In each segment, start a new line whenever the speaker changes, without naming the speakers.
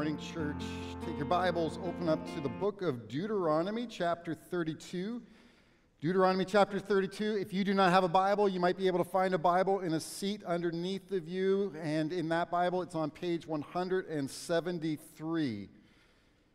morning, church. Take your Bibles, open up to the book of Deuteronomy, chapter 32. Deuteronomy chapter 32. If you do not have a Bible, you might be able to find a Bible in a seat underneath of you. And in that Bible, it's on page 173.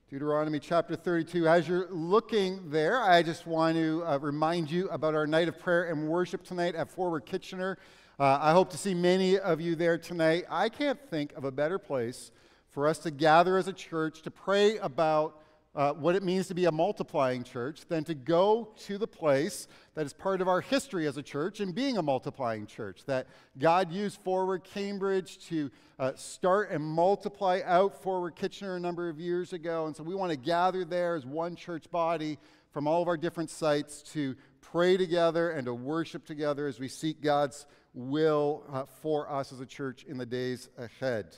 Deuteronomy chapter 32. As you're looking there, I just want to uh, remind you about our night of prayer and worship tonight at Forward Kitchener. Uh, I hope to see many of you there tonight. I can't think of a better place for us to gather as a church to pray about uh, what it means to be a multiplying church than to go to the place that is part of our history as a church and being a multiplying church. That God used Forward Cambridge to uh, start and multiply out Forward Kitchener a number of years ago. And so we want to gather there as one church body from all of our different sites to pray together and to worship together as we seek God's will uh, for us as a church in the days ahead.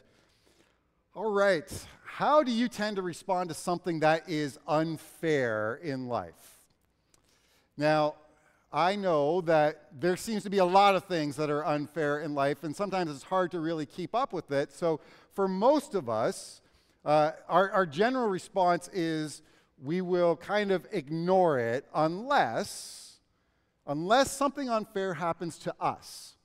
All right. How do you tend to respond to something that is unfair in life? Now, I know that there seems to be a lot of things that are unfair in life, and sometimes it's hard to really keep up with it. So, for most of us, uh, our, our general response is we will kind of ignore it unless, unless something unfair happens to us.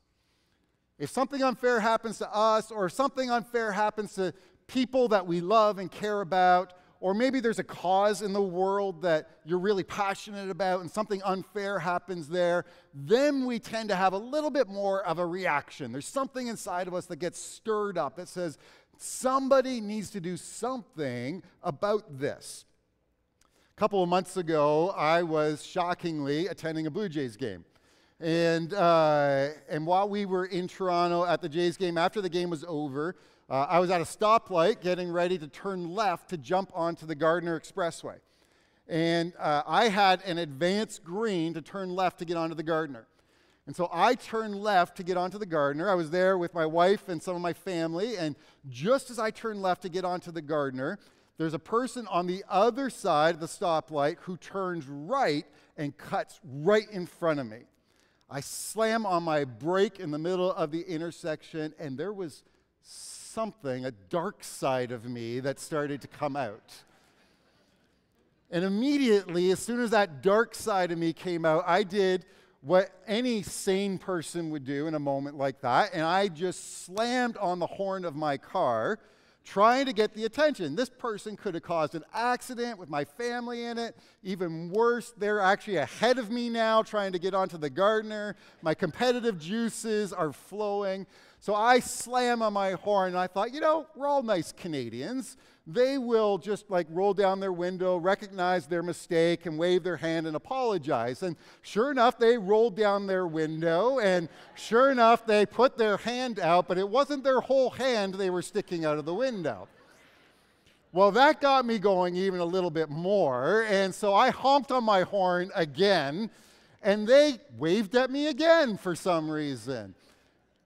If something unfair happens to us, or something unfair happens to people that we love and care about, or maybe there's a cause in the world that you're really passionate about and something unfair happens there, then we tend to have a little bit more of a reaction. There's something inside of us that gets stirred up that says, somebody needs to do something about this. A couple of months ago, I was shockingly attending a Blue Jays game. And, uh, and while we were in Toronto at the Jays game, after the game was over, uh, I was at a stoplight getting ready to turn left to jump onto the Gardiner Expressway. And uh, I had an advance green to turn left to get onto the Gardiner. And so I turned left to get onto the Gardiner. I was there with my wife and some of my family. And just as I turned left to get onto the Gardiner, there's a person on the other side of the stoplight who turns right and cuts right in front of me. I slam on my brake in the middle of the intersection, and there was something, a dark side of me that started to come out. And immediately, as soon as that dark side of me came out, I did what any sane person would do in a moment like that, and I just slammed on the horn of my car, trying to get the attention. This person could have caused an accident with my family in it. Even worse, they're actually ahead of me now, trying to get onto the Gardiner. My competitive juices are flowing. So I slam on my horn and I thought, you know, we're all nice Canadians. They will just like roll down their window, recognize their mistake, and wave their hand and apologize. And sure enough, they rolled down their window, and sure enough, they put their hand out, but it wasn't their whole hand they were sticking out of the window. Well, that got me going even a little bit more, and so I honked on my horn again, and they waved at me again for some reason.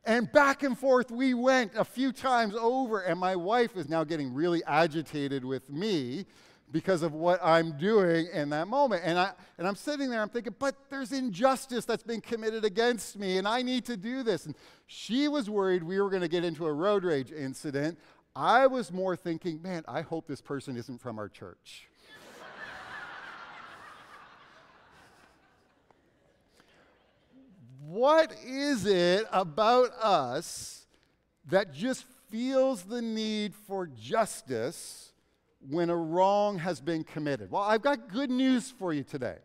And back and forth we went a few times over, and my wife is now getting really agitated with me because of what I'm doing in that moment. And, I, and I'm sitting there, I'm thinking, but there's injustice that's been committed against me, and I need to do this. And she was worried we were going to get into a road rage incident. I was more thinking, man, I hope this person isn't from our church. What is it about us that just feels the need for justice when a wrong has been committed? Well, I've got good news for you today.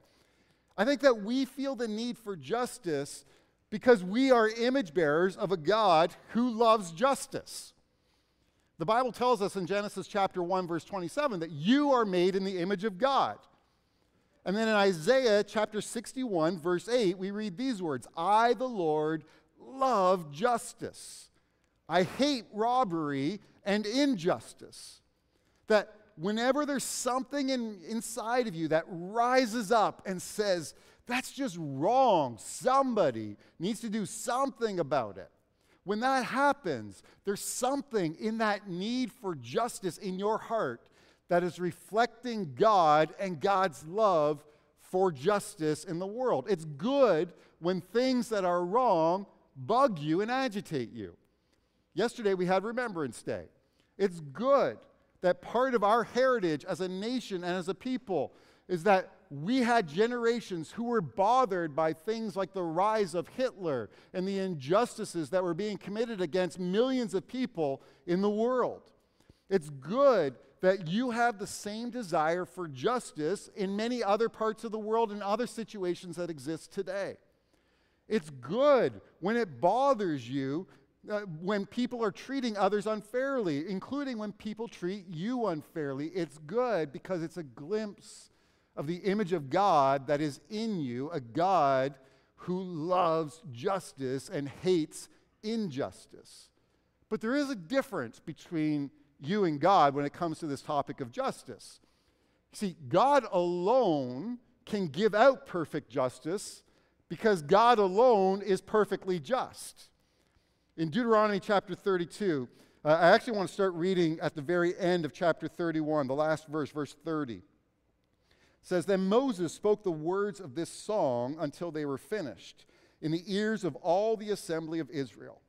I think that we feel the need for justice because we are image bearers of a God who loves justice. The Bible tells us in Genesis chapter 1 verse 27 that you are made in the image of God. And then in Isaiah chapter 61, verse 8, we read these words I, the Lord, love justice. I hate robbery and injustice. That whenever there's something in, inside of you that rises up and says, that's just wrong, somebody needs to do something about it. When that happens, there's something in that need for justice in your heart that is reflecting God and God's love for justice in the world. It's good when things that are wrong bug you and agitate you. Yesterday we had Remembrance Day. It's good that part of our heritage as a nation and as a people is that we had generations who were bothered by things like the rise of Hitler and the injustices that were being committed against millions of people in the world. It's good that you have the same desire for justice in many other parts of the world and other situations that exist today. It's good when it bothers you uh, when people are treating others unfairly, including when people treat you unfairly. It's good because it's a glimpse of the image of God that is in you, a God who loves justice and hates injustice. But there is a difference between you and God when it comes to this topic of justice. See, God alone can give out perfect justice because God alone is perfectly just. In Deuteronomy chapter 32, uh, I actually want to start reading at the very end of chapter 31, the last verse, verse 30. It says, Then Moses spoke the words of this song until they were finished in the ears of all the assembly of Israel.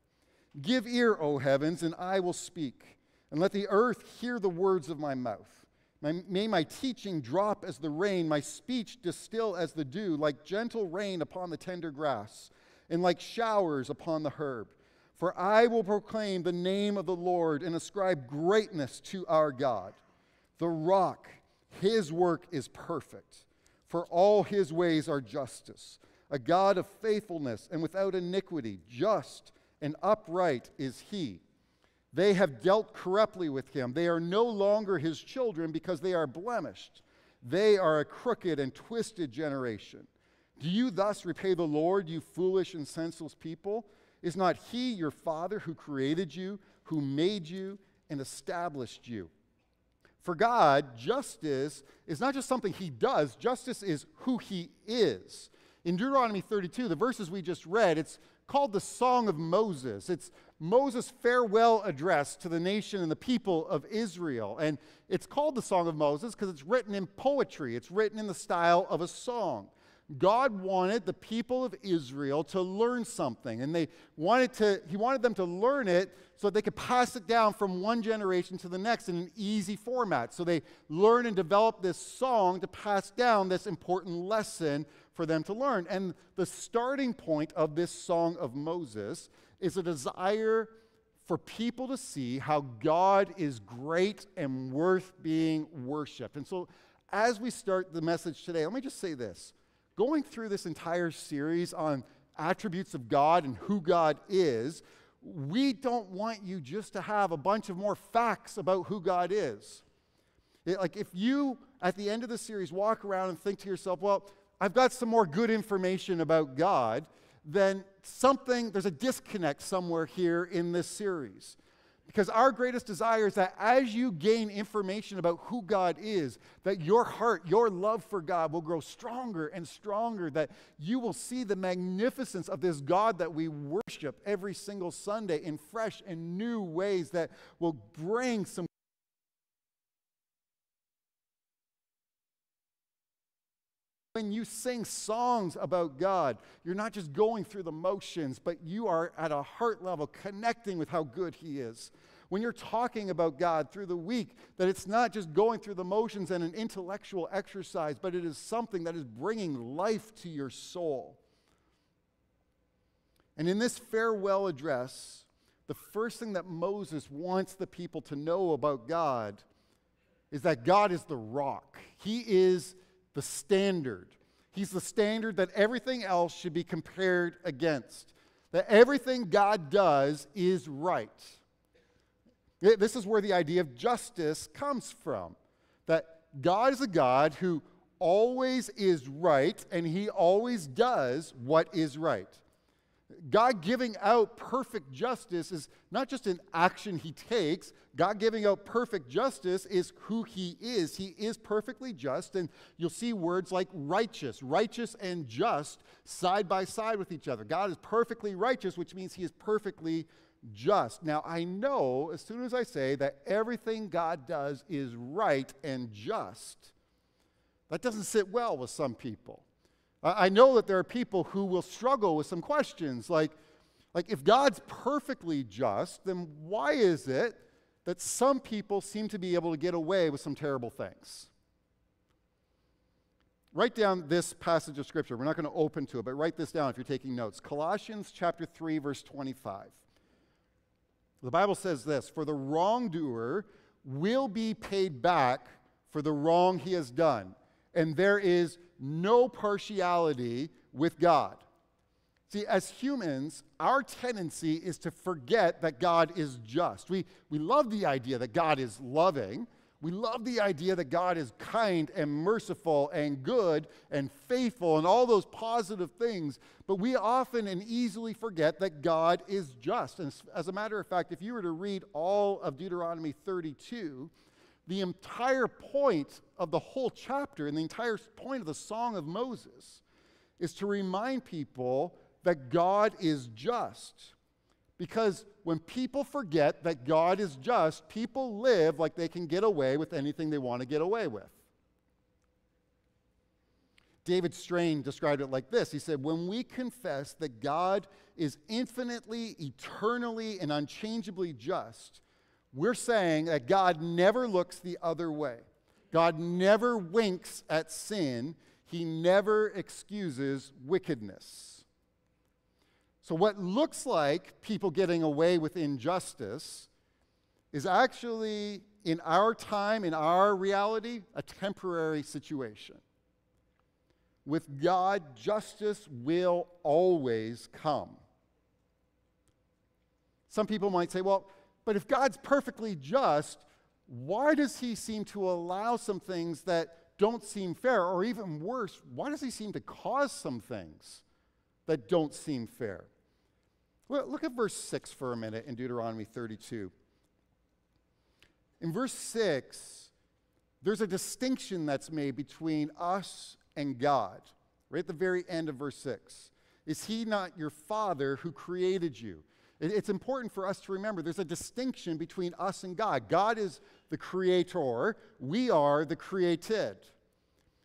Give ear, O heavens, and I will speak and let the earth hear the words of my mouth. May my teaching drop as the rain, my speech distill as the dew, like gentle rain upon the tender grass, and like showers upon the herb. For I will proclaim the name of the Lord and ascribe greatness to our God. The rock, his work is perfect, for all his ways are justice. A God of faithfulness and without iniquity, just and upright is he. They have dealt corruptly with him. They are no longer his children because they are blemished. They are a crooked and twisted generation. Do you thus repay the Lord, you foolish and senseless people? Is not he your father who created you, who made you, and established you? For God, justice is not just something he does, justice is who he is. In Deuteronomy 32, the verses we just read, it's called the Song of Moses. It's Moses' farewell address to the nation and the people of Israel. And it's called the Song of Moses because it's written in poetry, it's written in the style of a song. God wanted the people of Israel to learn something, and they wanted to, he wanted them to learn it so that they could pass it down from one generation to the next in an easy format. So they learn and develop this song to pass down this important lesson for them to learn. And the starting point of this song of Moses is a desire for people to see how God is great and worth being worshiped. And so, as we start the message today, let me just say this. Going through this entire series on attributes of God and who God is, we don't want you just to have a bunch of more facts about who God is. It, like, if you, at the end of the series, walk around and think to yourself, well, I've got some more good information about God, then something, there's a disconnect somewhere here in this series. Because our greatest desire is that as you gain information about who God is, that your heart, your love for God will grow stronger and stronger, that you will see the magnificence of this God that we worship every single Sunday in fresh and new ways that will bring some When you sing songs about God, you're not just going through the motions, but you are at a heart level connecting with how good He is. When you're talking about God through the week, that it's not just going through the motions and an intellectual exercise, but it is something that is bringing life to your soul. And in this farewell address, the first thing that Moses wants the people to know about God is that God is the rock. He is the standard. He's the standard that everything else should be compared against. That everything God does is right. This is where the idea of justice comes from. That God is a God who always is right and he always does what is right. God giving out perfect justice is not just an action he takes. God giving out perfect justice is who he is. He is perfectly just, and you'll see words like righteous, righteous and just side by side with each other. God is perfectly righteous, which means he is perfectly just. Now, I know as soon as I say that everything God does is right and just, that doesn't sit well with some people. I know that there are people who will struggle with some questions like, like if God's perfectly just, then why is it that some people seem to be able to get away with some terrible things. Write down this passage of scripture. We're not going to open to it, but write this down if you're taking notes. Colossians chapter 3 verse 25. The Bible says this, "For the wrongdoer will be paid back for the wrong he has done, and there is no partiality with God." See, as humans, our tendency is to forget that God is just. We, we love the idea that God is loving. We love the idea that God is kind and merciful and good and faithful and all those positive things. But we often and easily forget that God is just. And as a matter of fact, if you were to read all of Deuteronomy 32, the entire point of the whole chapter and the entire point of the Song of Moses is to remind people that God is just. Because when people forget that God is just, people live like they can get away with anything they want to get away with. David Strain described it like this He said, When we confess that God is infinitely, eternally, and unchangeably just, we're saying that God never looks the other way. God never winks at sin. He never excuses wickedness. So, what looks like people getting away with injustice is actually, in our time, in our reality, a temporary situation. With God, justice will always come. Some people might say, well, but if God's perfectly just, why does he seem to allow some things that don't seem fair? Or even worse, why does he seem to cause some things that don't seem fair? Well, look at verse 6 for a minute in Deuteronomy 32. In verse 6, there's a distinction that's made between us and God. Right at the very end of verse 6. Is he not your father who created you? It's important for us to remember there's a distinction between us and God. God is the creator, we are the created.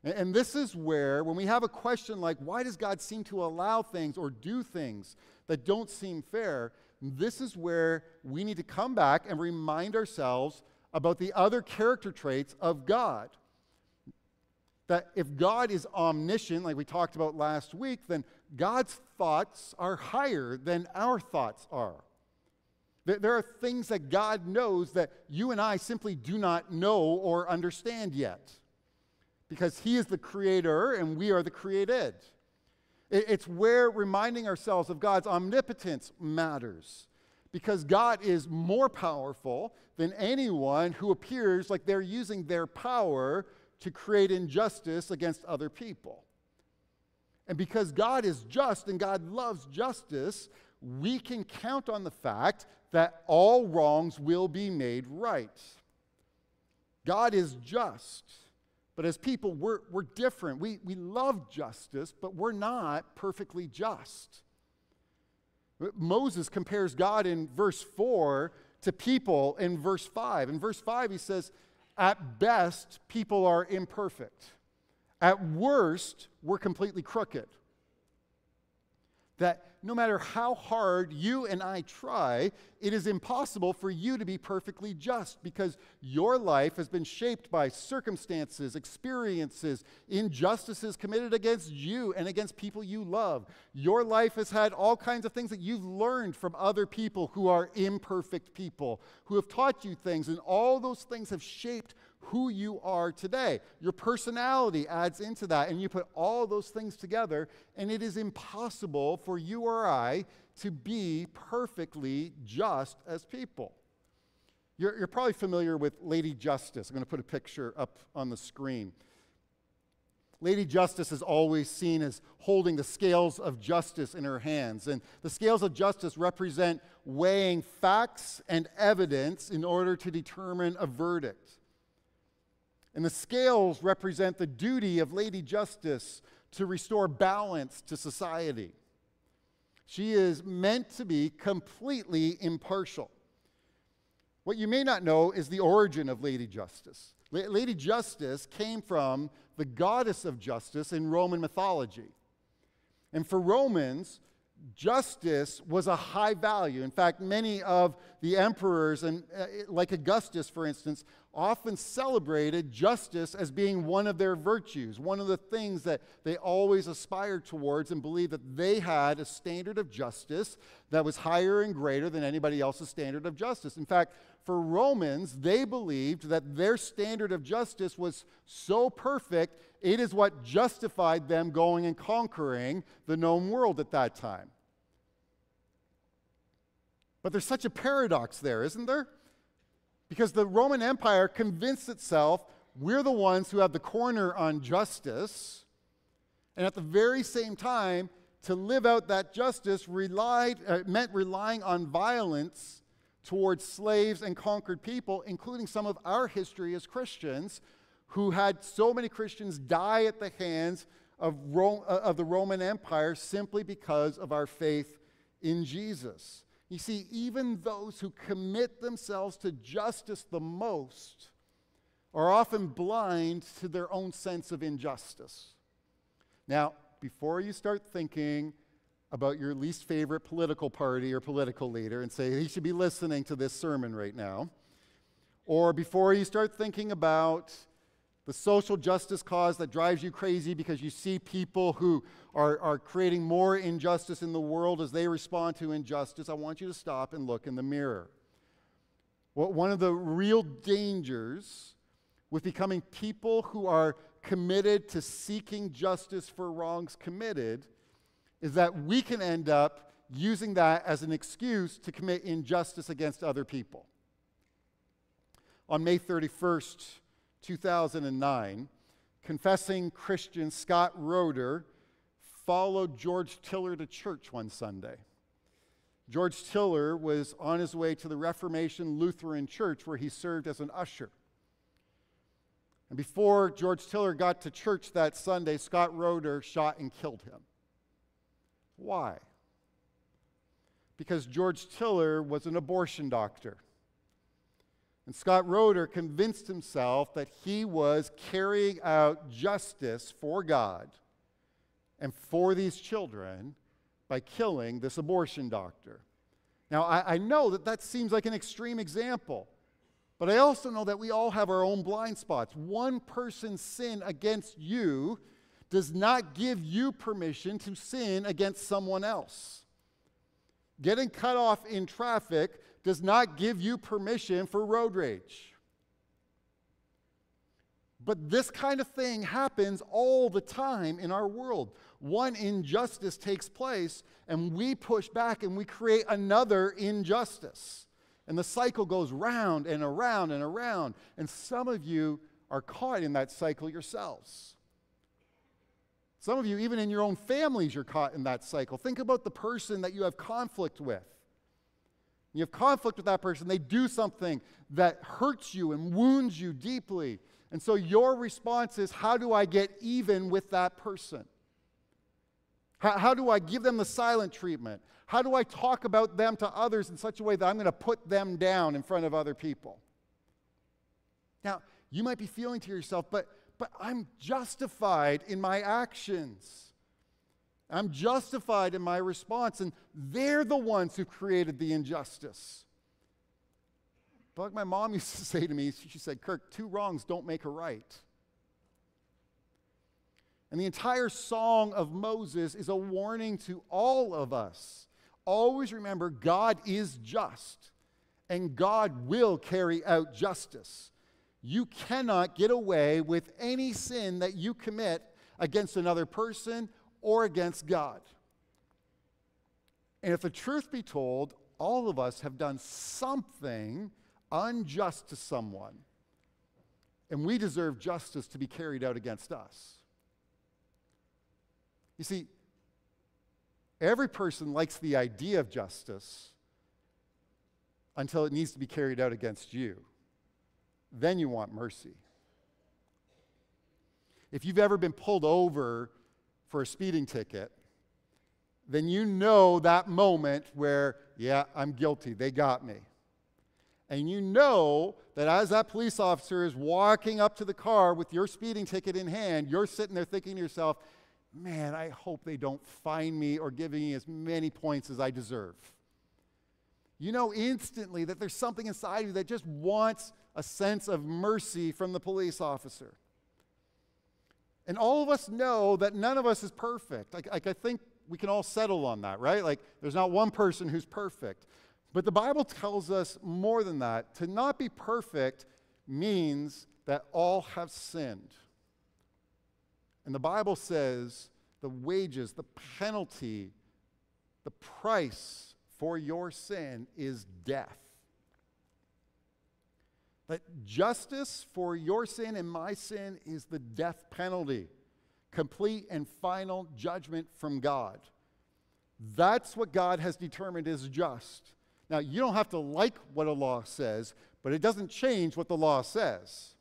And this is where, when we have a question like, why does God seem to allow things or do things that don't seem fair, this is where we need to come back and remind ourselves about the other character traits of God. That if God is omniscient, like we talked about last week, then God's thoughts are higher than our thoughts are. There are things that God knows that you and I simply do not know or understand yet because He is the creator and we are the created. It's where reminding ourselves of God's omnipotence matters because God is more powerful than anyone who appears like they're using their power to create injustice against other people. And because God is just and God loves justice, we can count on the fact that all wrongs will be made right. God is just. But as people, we're, we're different. We, we love justice, but we're not perfectly just. Moses compares God in verse 4 to people in verse 5. In verse 5, he says, At best, people are imperfect. At worst, we're completely crooked. That no matter how hard you and I try, it is impossible for you to be perfectly just because your life has been shaped by circumstances, experiences, injustices committed against you and against people you love. Your life has had all kinds of things that you've learned from other people who are imperfect people, who have taught you things, and all those things have shaped who you are today. Your personality adds into that, and you put all those things together, and it is impossible for you or I to be perfectly just as people. You're, you're probably familiar with Lady Justice. I'm going to put a picture up on the screen. Lady Justice is always seen as holding the scales of justice in her hands. And the scales of justice represent weighing facts and evidence in order to determine a verdict. And the scales represent the duty of Lady Justice to restore balance to society. She is meant to be completely impartial. What you may not know is the origin of Lady Justice. Lady Justice came from the goddess of justice in Roman mythology. And for Romans, justice was a high value. In fact, many of the emperors, and uh, like Augustus, for instance, often celebrated justice as being one of their virtues, one of the things that they always aspired towards and believed that they had a standard of justice that was higher and greater than anybody else's standard of justice. In fact, for Romans, they believed that their standard of justice was so perfect, it is what justified them going and conquering the known world at that time. But there's such a paradox there, isn't there? Because the Roman Empire convinced itself we're the ones who have the corner on justice. And at the very same time, to live out that justice relied, uh, meant relying on violence towards slaves and conquered people, including some of our history as Christians, who had so many Christians die at the hands of, Rome, uh, of the Roman Empire simply because of our faith in Jesus. You see, even those who commit themselves to justice the most are often blind to their own sense of injustice. Now, before you start thinking about your least favorite political party or political leader and say he should be listening to this sermon right now, or before you start thinking about the social justice cause that drives you crazy because you see people who are, are creating more injustice in the world as they respond to injustice, I want you to stop and look in the mirror. Well, one of the real dangers with becoming people who are committed to seeking justice for wrongs committed is that we can end up using that as an excuse to commit injustice against other people. On May 31st, 2009, confessing Christian Scott Roeder followed George Tiller to church one Sunday. George Tiller was on his way to the Reformation Lutheran Church where he served as an usher. And before George Tiller got to church that Sunday, Scott Roeder shot and killed him. Why? Because George Tiller was an abortion doctor. And Scott Roeder convinced himself that he was carrying out justice for God and for these children by killing this abortion doctor. Now, I, I, know that that seems like an extreme example, but I also know that we all have our own blind spots. One person's sin against you does not give you permission to sin against someone else. Getting cut off in traffic does not give you permission for road rage. But this kind of thing happens all the time in our world. One injustice takes place, and we push back and we create another injustice. And the cycle goes round and around and around. And some of you are caught in that cycle yourselves. Some of you, even in your own families, you're caught in that cycle. Think about the person that you have conflict with. You have conflict with that person, they do something that hurts you and wounds you deeply. And so your response is, How do I get even with that person? How, how, do I give them the silent treatment? How do I talk about them to others in such a way that I'm going to put them down in front of other people? Now, you might be feeling to yourself, but, but I'm justified in my actions. I'm justified in my response, and they're the ones who created the injustice. But like my mom used to say to me, she said, Kirk, two wrongs don't make a right. And the entire song of Moses is a warning to all of us. Always remember, God is just, and God will carry out justice. You cannot get away with any sin that you commit against another person or against God. And if the truth be told, all of us have done something unjust to someone, and we deserve justice to be carried out against us. You see, every person likes the idea of justice until it needs to be carried out against you. Then you want mercy. If you've ever been pulled over for a speeding ticket, then you know that moment where, yeah, I'm guilty, they got me. And you know that as that police officer is walking up to the car with your speeding ticket in hand, you're sitting there thinking to yourself, man, I hope they don't find me or give me as many points as I deserve. You know instantly that there's something inside you that just wants a sense of mercy from the police officer. And all of us know that none of us is perfect. Like, like, I think we can all settle on that, right? Like there's not one person who's perfect. But the Bible tells us more than that. To not be perfect means that all have sinned. And the Bible says the wages, the penalty, the price for your sin is death. That justice for your sin and my sin is the death penalty, complete and final judgment from God. That's what God has determined is just. Now, you don't have to like what a law says, but it doesn't change what the law says.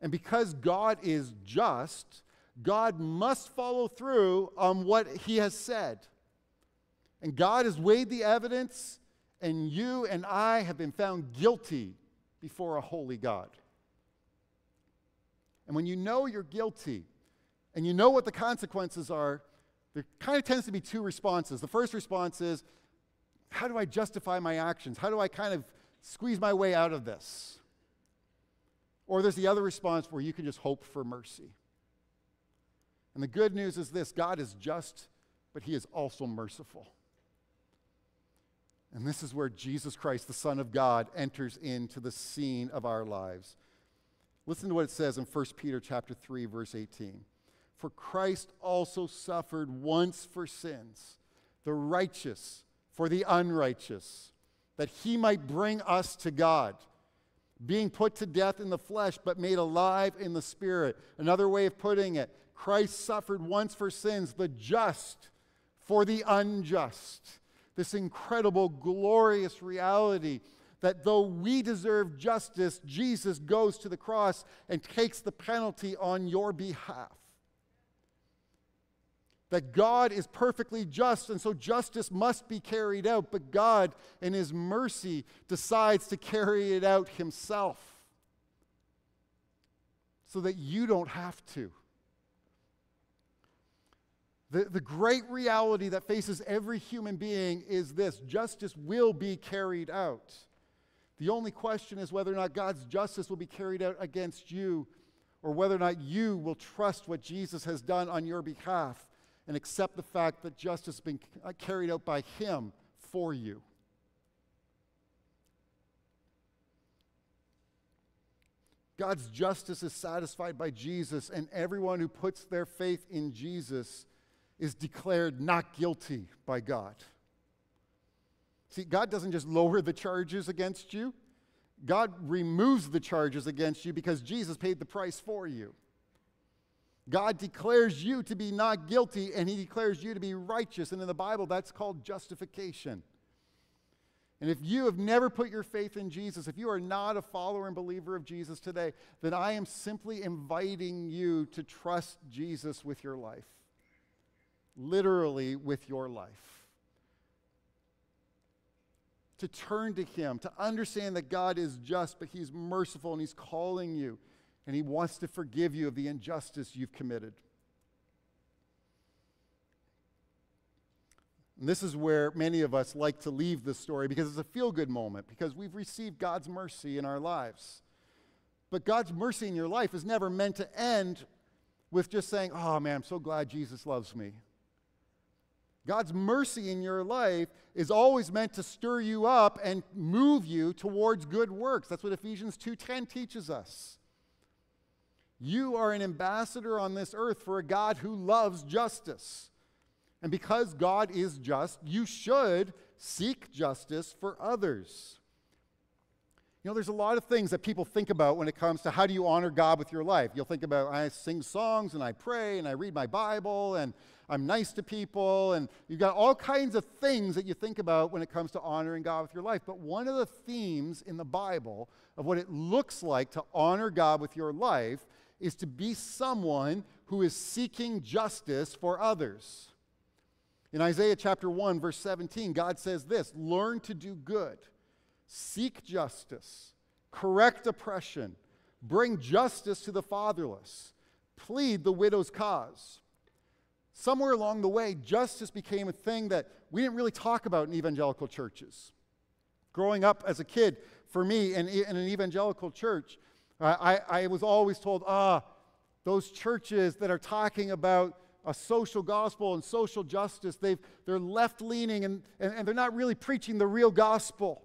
And because God is just, God must follow through on what he has said. And God has weighed the evidence, and you and I have been found guilty before a holy God. And when you know you're guilty and you know what the consequences are, there kind of tends to be two responses. The first response is, how do I justify my actions? How do I kind of squeeze my way out of this? Or there's the other response where you can just hope for mercy. And the good news is this God is just, but He is also merciful. And this is where Jesus Christ, the Son of God, enters into the scene of our lives. Listen to what it says in 1 Peter chapter 3, verse 18. For Christ also suffered once for sins, the righteous for the unrighteous, that he might bring us to God, being put to death in the flesh, but made alive in the spirit. Another way of putting it, Christ suffered once for sins, the just for the unjust. This incredible, glorious reality that though we deserve justice, Jesus goes to the cross and takes the penalty on your behalf that God is perfectly just, and so justice must be carried out, but God, in His mercy, decides to carry it out Himself so that you don't have to. The, the great reality that faces every human being is this justice will be carried out. The only question is whether or not God's justice will be carried out against you or whether or not you will trust what Jesus has done on your behalf and accept the fact that justice has been uh, carried out by Him for you. God's justice is satisfied by Jesus, and everyone who puts their faith in Jesus is declared not guilty by God. See, God doesn't just lower the charges against you, God removes the charges against you because Jesus paid the price for you. God declares you to be not guilty and he declares you to be righteous. And in the Bible, that's called justification. And if you have never put your faith in Jesus, if you are not a follower and believer of Jesus today, then I am simply inviting you to trust Jesus with your life. Literally, with your life. To turn to Him, to understand that God is just, but He's merciful and He's calling you and He wants to forgive you of the injustice you've committed. And this is where many of us like to leave this story because it's a feel good moment, because we've received God's mercy in our lives. But God's mercy in your life is never meant to end with just saying, Oh man, I'm so glad Jesus loves me. God's mercy in your life is always meant to stir you up and move you towards good works. That's what Ephesians 2:10 teaches us. You are an ambassador on this earth for a God who loves justice. And because God is just, you should seek justice for others. You know, there's a lot of things that people think about when it comes to how do you honor God with your life. You'll think about, I sing songs and I pray and I read my Bible and I'm nice to people. And you've got all kinds of things that you think about when it comes to honoring God with your life. But one of the themes in the Bible of what it looks like to honor God with your life is to be someone who is seeking justice for others. In Isaiah chapter 1, verse 17, God says this Learn to do good, seek justice, correct oppression, bring justice to the fatherless, plead the widow's cause, somewhere along the way, justice became a thing that we didn't really talk about in evangelical churches. Growing up as a kid, for me, in, in an evangelical church, I, I was always told, ah, those churches that are talking about a social gospel and social justice, they've, they're left leaning and, and, and they're not really preaching the real gospel.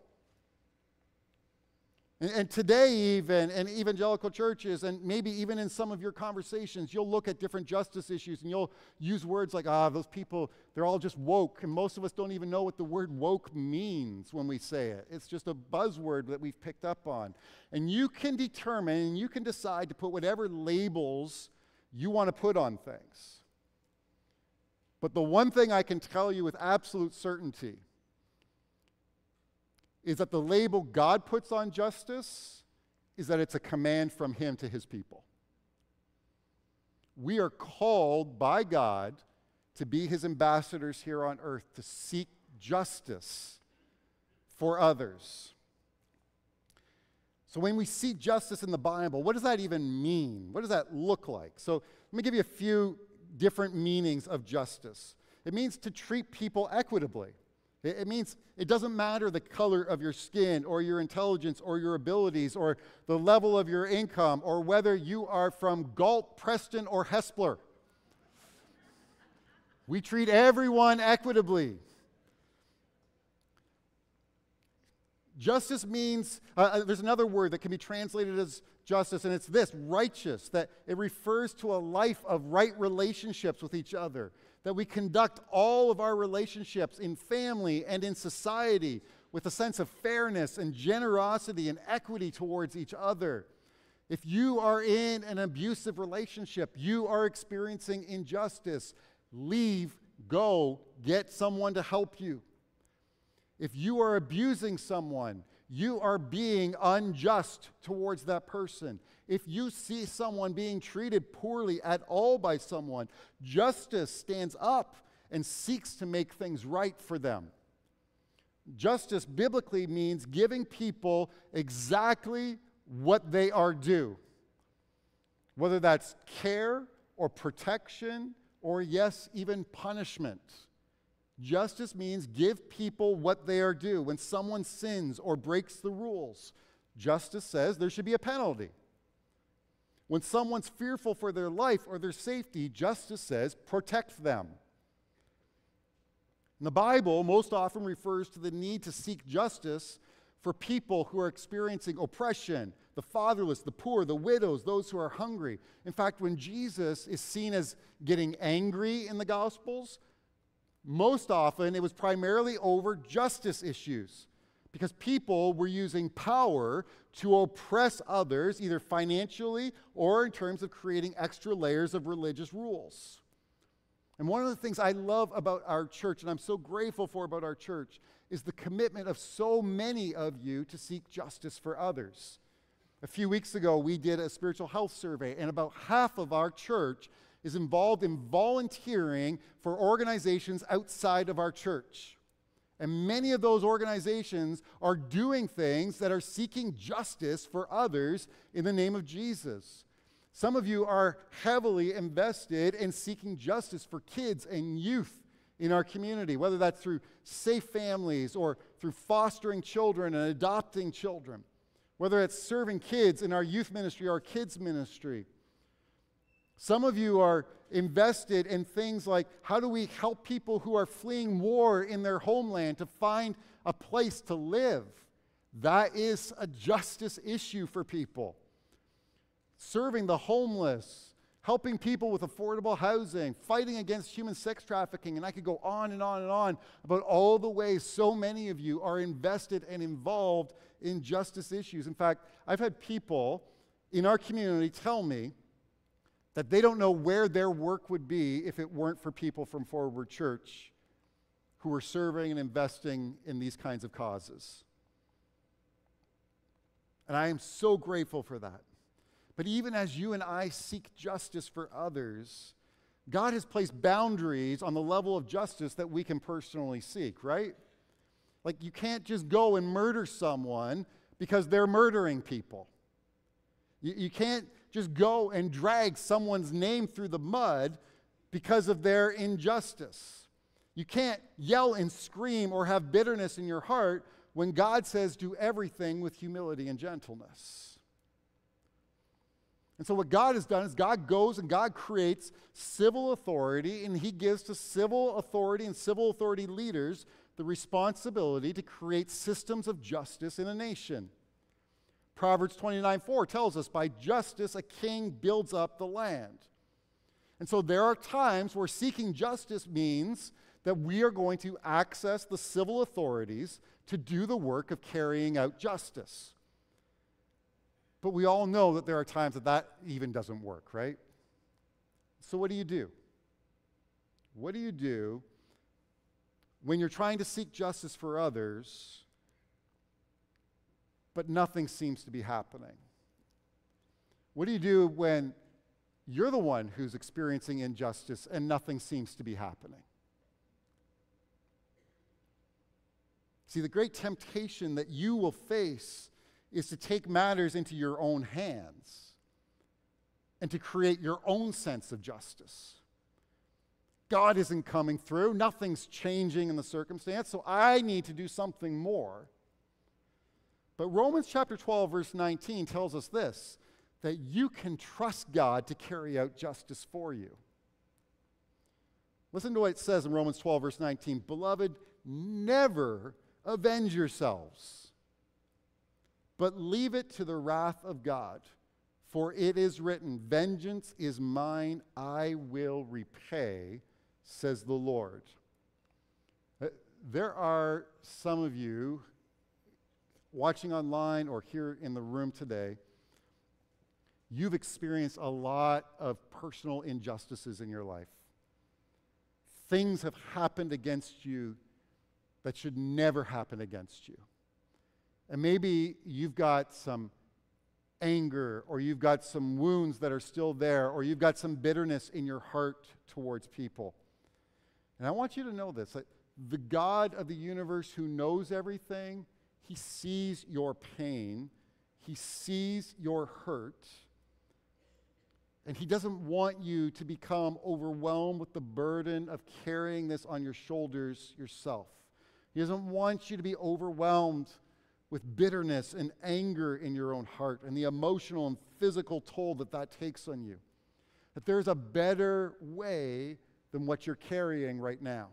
And, today, even in evangelical churches, and maybe even in some of your conversations, you'll look at different justice issues and you'll use words like, ah, those people, they're all just woke. And most of us don't even know what the word woke means when we say it. It's just a buzzword that we've picked up on. And you can determine and you can decide to put whatever labels you want to put on things. But the one thing I can tell you with absolute certainty is that the label God puts on justice is that it's a command from Him to His people. We are called by God to be His ambassadors here on earth, to seek justice for others. So, when we seek justice in the Bible, what does that even mean? What does that look like? So, let me give you a few different meanings of justice. It means to treat people equitably. It, means it doesn't matter the color of your skin or your intelligence or your abilities or the level of your income or whether you are from Galt, Preston, or Hespeler. We treat everyone equitably. Justice means, uh, uh, there's another word that can be translated as justice, and it's this righteous, that it refers to a life of right relationships with each other that we conduct all of our relationships in family and in society with a sense of fairness and generosity and equity towards each other. If you are in an abusive relationship, you are experiencing injustice, leave, go, get someone to help you. If you are abusing someone, you are being unjust towards that person. If you see someone being treated poorly at all by someone, justice stands up and seeks to make things right for them. Justice biblically means giving people exactly what they are due, whether that's care or protection or, yes, even punishment. Justice means give people what they are due. When someone sins or breaks the rules, justice says there should be a penalty. When someone's fearful for their life or their safety, justice says protect them. And the Bible most often refers to the need to seek justice for people who are experiencing oppression, the fatherless, the poor, the widows, those who are hungry. In fact, when Jesus is seen as getting angry in the Gospels, most often, it was primarily over justice issues because people were using power to oppress others, either financially or in terms of creating extra layers of religious rules. And one of the things I love about our church, and I'm so grateful for about our church, is the commitment of so many of you to seek justice for others. A few weeks ago, we did a spiritual health survey, and about half of our church is involved in volunteering for organizations outside of our church. And many of those organizations are doing things that are seeking justice for others in the name of Jesus. Some of you are heavily invested in seeking justice for kids and youth in our community, whether that's through safe families or through fostering children and adopting children, whether it's serving kids in our youth ministry or our kids ministry. Some of you are invested in things like how do we help people who are fleeing war in their homeland to find a place to live? That is a justice issue for people. Serving the homeless, helping people with affordable housing, fighting against human sex trafficking, and I could go on and on and on about all the ways so many of you are invested and involved in justice issues. In fact, I've had people in our community tell me that they don't know where their work would be if it weren't for people from Forward Church who are serving and investing in these kinds of causes. And I am so grateful for that. But even as you and I seek justice for others, God has placed boundaries on the level of justice that we can personally seek, right? Like you can't just go and murder someone because they're murdering people. You, you can't just go and drag someone's name through the mud because of their injustice. You can't yell and scream or have bitterness in your heart when God says, do everything with humility and gentleness. And so, what God has done is God goes and God creates civil authority, and He gives to civil authority and civil authority leaders the responsibility to create systems of justice in a nation. Proverbs 29 4 tells us, By justice a king builds up the land. And so there are times where seeking justice means that we are going to access the civil authorities to do the work of carrying out justice. But we all know that there are times that that even doesn't work, right? So, what do you do? What do you do when you're trying to seek justice for others, but nothing seems to be happening? What do you do when you're the one who's experiencing injustice and nothing seems to be happening? See, the great temptation that you will face is to take matters into your own hands and to create your own sense of justice. God isn't coming through, nothing's changing in the circumstance, so I need to do something more. But Romans chapter 12, verse 19 tells us this that you can trust God to carry out justice for you. Listen to what it says in Romans 12, verse 19 Beloved, never avenge yourselves, but leave it to the wrath of God. For it is written, Vengeance is mine, I will repay, says the Lord. Uh, there are some of you watching online or here in the room today, you've experienced a lot of personal injustices in your life. Things have happened against you that should never happen against you. And maybe you've got some anger, or you've got some wounds that are still there, or you've got some bitterness in your heart towards people. And I want you to know this that the God of the universe who knows everything, he sees your pain, he sees your hurt. And he doesn't want you to become overwhelmed with the burden of carrying this on your shoulders yourself. He doesn't want you to be overwhelmed with bitterness and anger in your own heart and the emotional and physical toll that that takes on you. That there's a better way than what you're carrying right now.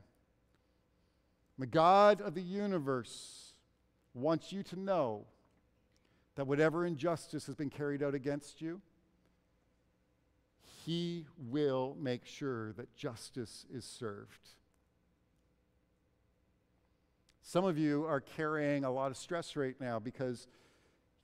The God of the universe wants you to know that whatever injustice has been carried out against you, He will make sure that justice is served. Some of you are carrying a lot of stress right now because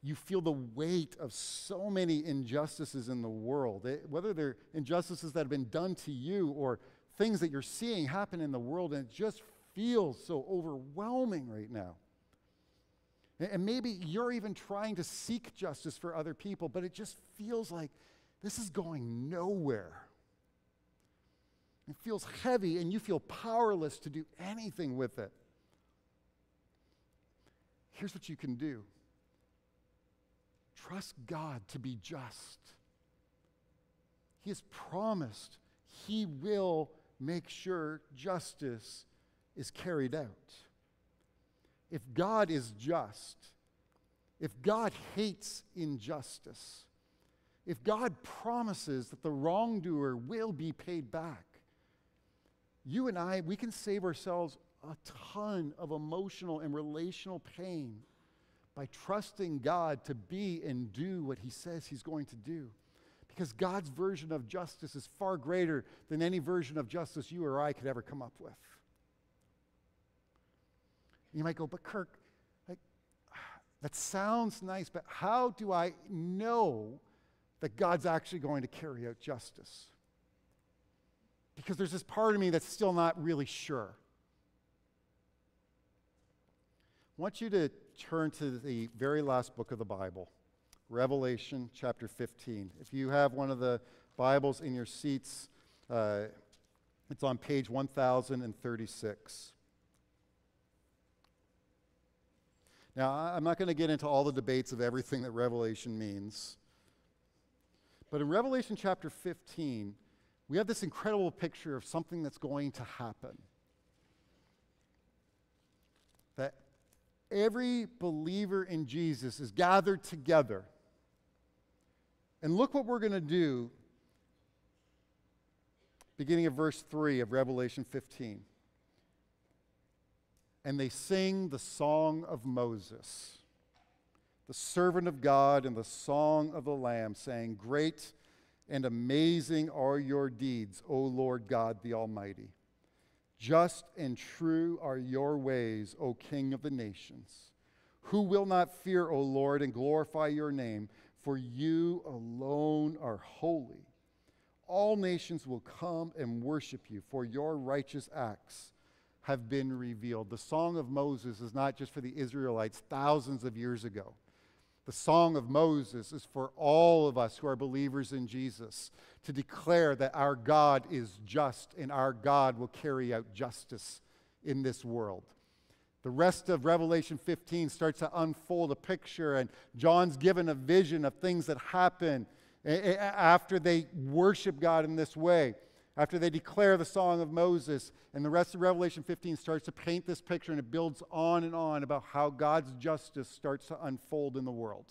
you feel the weight of so many injustices in the world, it, whether they're injustices that have been done to you or things that you're seeing happen in the world, and it just feels so overwhelming right now. And, maybe you're even trying to seek justice for other people, but it just feels like this is going nowhere. It feels heavy, and you feel powerless to do anything with it. Here's what you can do trust God to be just. He has promised He will make sure justice is carried out. If God is just, if God hates injustice, if God promises that the wrongdoer will be paid back, you and I, we can save ourselves a ton of emotional and relational pain by trusting God to be and do what He says He's going to do. Because God's version of justice is far greater than any version of justice you or I could ever come up with. You might go, but Kirk, like, that sounds nice, but how do I know that God's actually going to carry out justice? Because there's this part of me that's still not really sure. I want you to turn to the very last book of the Bible, Revelation chapter 15. If you have one of the Bibles in your seats, uh, it's on page 1036. Now, I'm not going to get into all the debates of everything that Revelation means. But in Revelation chapter 15, we have this incredible picture of something that's going to happen. That every believer in Jesus is gathered together. And look what we're going to do, beginning of verse 3 of Revelation 15. And they sing the song of Moses, the servant of God, and the song of the Lamb, saying, Great and amazing are your deeds, O Lord God the Almighty. Just and true are your ways, O King of the nations. Who will not fear, O Lord, and glorify your name? For you alone are holy. All nations will come and worship you, for your righteous acts have been revealed. The Song of Moses is not just for the Israelites thousands of years ago. The Song of Moses is for all of us who are believers in Jesus to declare that our God is just and our God will carry out justice in this world. The rest of Revelation 15 starts to unfold a picture, and John's given a vision of things that happen after they worship God in this way after they declare the Song of Moses, and the rest of Revelation 15 starts to paint this picture and it builds on and on about how God's justice starts to unfold in the world.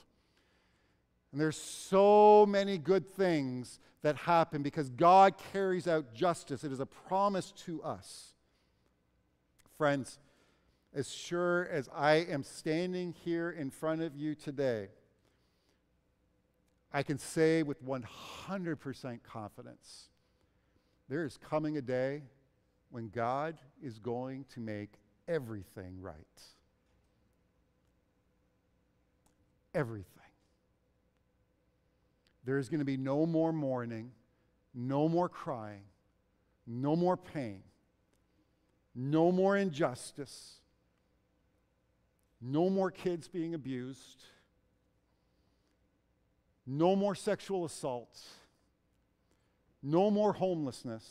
And there's so many good things that happen because God carries out justice. It is a promise to us. Friends, as sure as I am standing here in front of you today, I can say with 100% confidence there is coming a day when God is going to make everything right. Everything. There is going to be no more mourning, no more crying, no more pain, no more injustice, no more kids being abused, no more sexual assaults no more homelessness,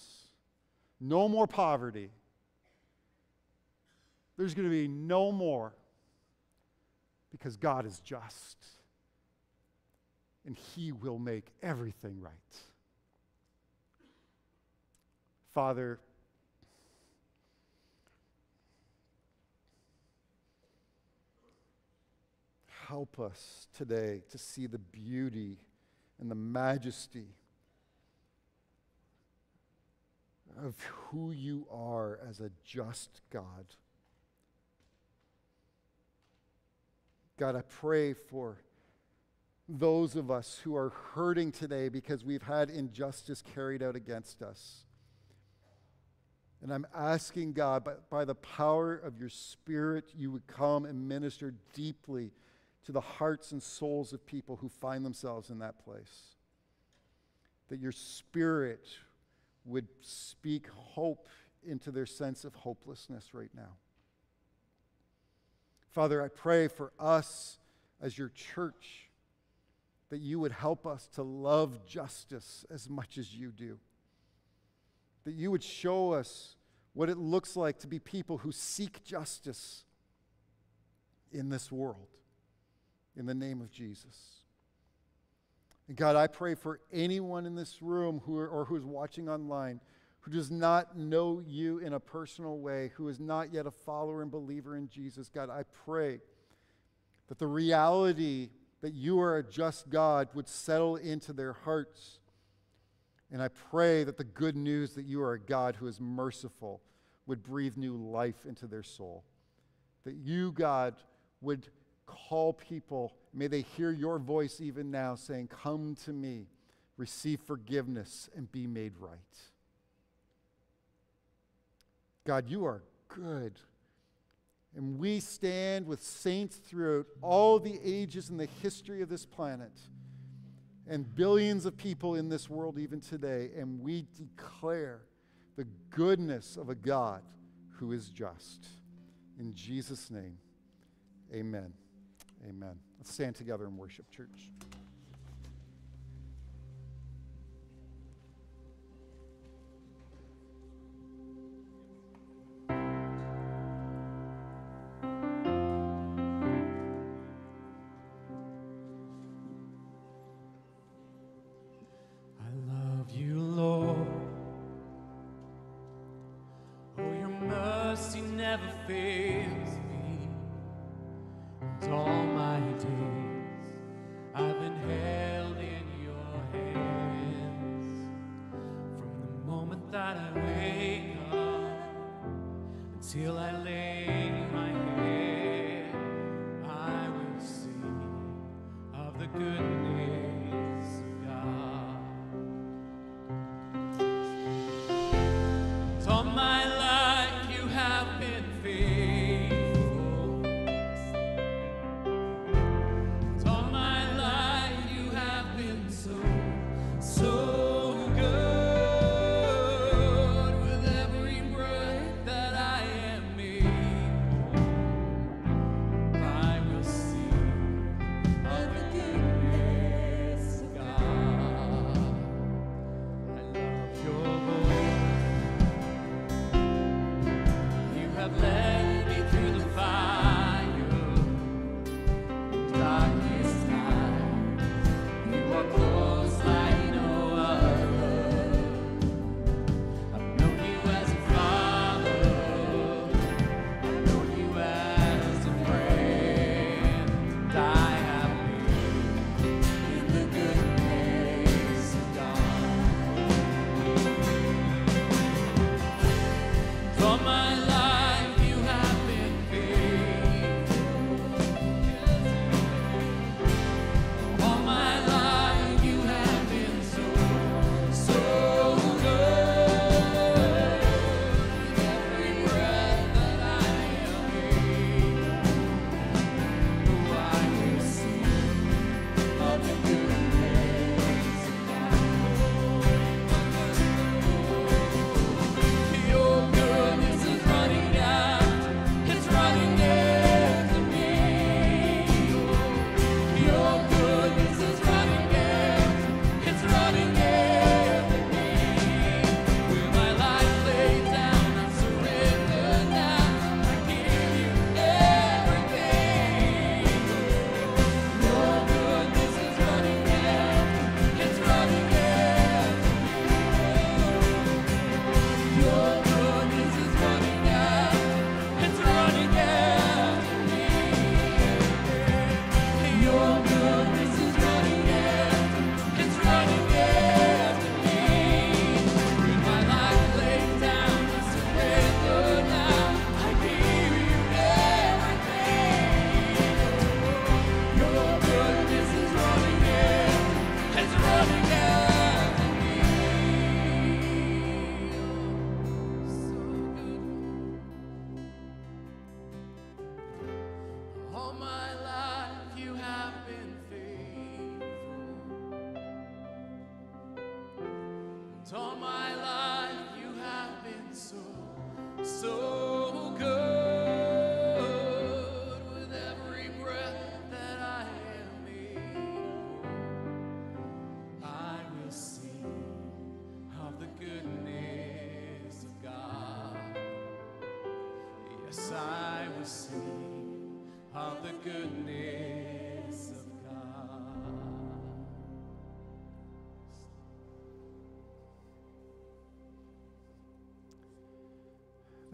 no more poverty. There's going to be no more because God is just and He will make everything right. Father, help us today to see the beauty and the majesty of who you are as a just God. God, I pray for those of us who are hurting today because we've had injustice carried out against us. And I'm asking God, by, by the power of your Spirit, you would come and minister deeply to the hearts and souls of people who find themselves in that place. That your Spirit would speak hope into their sense of hopelessness right now. Father, I pray for us as your church that you would help us to love justice as much as you do. That you would show us what it looks like to be people who seek justice in this world. In the name of Jesus. And God, I pray for anyone in this room who are, or who's watching online who does not know you in a personal way, who is not yet a follower and believer in Jesus. God, I pray that the reality that you are a just God would settle into their hearts. And I pray that the good news that you are a God who is merciful would breathe new life into their soul. That you, God, would call people. May they hear your voice even now saying, Come to me, receive forgiveness, and be made right. God, you are good. And we stand with saints throughout all the ages in the history of this planet and billions of people in this world even today, and we declare the goodness of a God who is just. In Jesus' name, amen. Amen. Let's stand together and worship, church.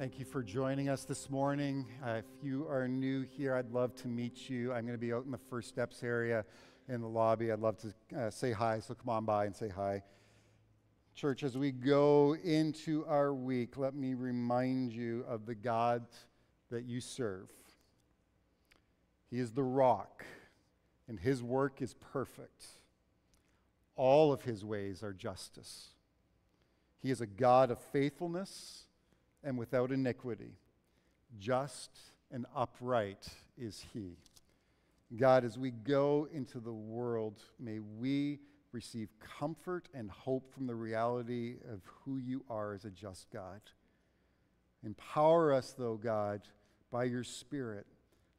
Thank you for joining us this morning. Uh, if you are new here, I'd love to meet you. I'm going to be out in the first steps area in the lobby. I'd love to uh, say hi, so come on by and say hi. Church, as we go into our week, let me remind you of the God that you serve. He is the rock, and his work is perfect. All of his ways are justice. He is a God of faithfulness and without iniquity. Just and upright is he. God, as we go into the world, may we receive comfort and hope from the reality of who you are as a just God. Empower us, though, God, by your Spirit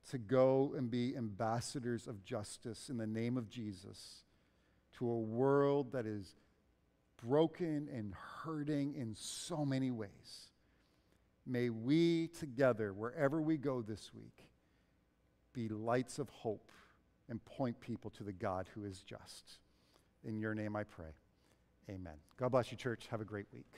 to go and be ambassadors of justice in the name of Jesus to a world that is broken and hurting in so many ways. May we together, wherever we go this week, be lights of hope and point people to the God who is just. In your name I pray. Amen. God bless you, church. Have a great week.